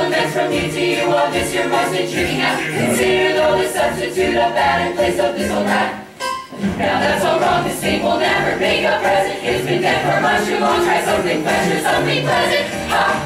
compliments from me to you on this your most intriguing act. Consider though the substitute a bad in place of this whole night. Now that's all wrong, this thing will never make a present. It's been dead for much too long. Try something better, something pleasant. Ha!